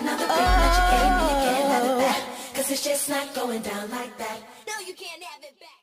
Another thing that you gave me, you can't have it back. Cause it's just not going down like that. No, you can't have it back.